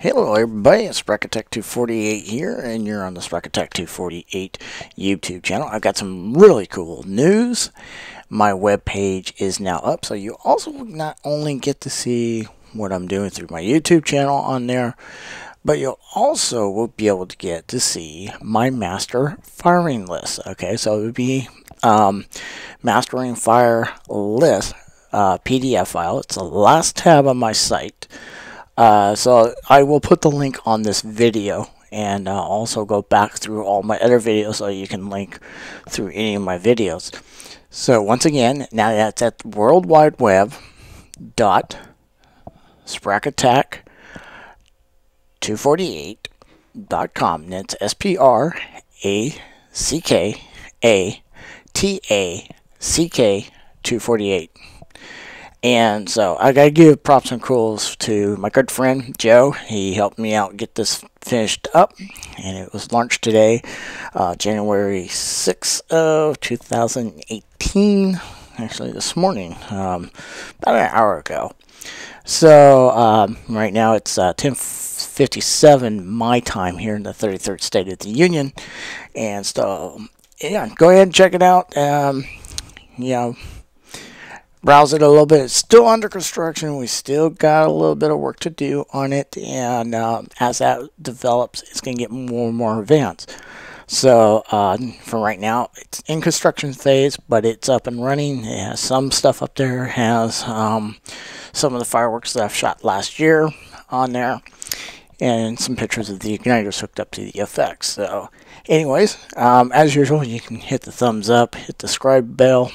Hello everybody, it's Sprackatack248 here, and you're on the Sprackatack248 YouTube channel. I've got some really cool news. My web page is now up, so you also not only get to see what I'm doing through my YouTube channel on there, but you'll also will be able to get to see my master firing list. Okay, so it would be um, mastering fire list uh, PDF file. It's the last tab on my site. Uh, so I will put the link on this video and uh, also go back through all my other videos so you can link through any of my videos. So once again, now that's at World Wide Web dot Sprackatack 248 dot com. That's S P R A C K A T A C K 248. And so I got to give props and cool to my good friend Joe. He helped me out get this finished up, and it was launched today, uh, January 6th of 2018. Actually, this morning, um, about an hour ago. So um, right now it's uh, 10:57 my time here in the 33rd state of the union, and so yeah, go ahead and check it out. Um, you know browse it a little bit. It's still under construction. We still got a little bit of work to do on it, and uh, as that develops, it's going to get more and more advanced. So uh, for right now, it's in construction phase, but it's up and running. It has some stuff up there. It has um, some of the fireworks that I've shot last year on there, and some pictures of the igniters hooked up to the effects. So, anyways, um, as usual, you can hit the thumbs up, hit the subscribe bell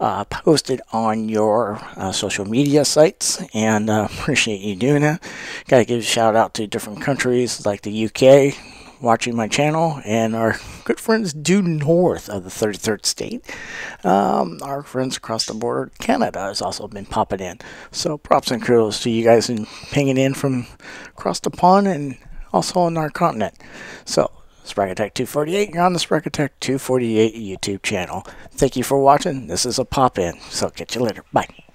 uh, post it on your uh, social media sites and uh, appreciate you doing that. Got to give a shout out to different countries like the UK watching my channel and our good friends due north of the 33rd state. Um, our friends across the border, Canada, has also been popping in. So props and kudos to you guys and pinging in from across the pond and also on our continent. So Sprackatack 248, you're on the Sprackatack 248 YouTube channel. Thank you for watching. This is a pop in, so catch you later. Bye.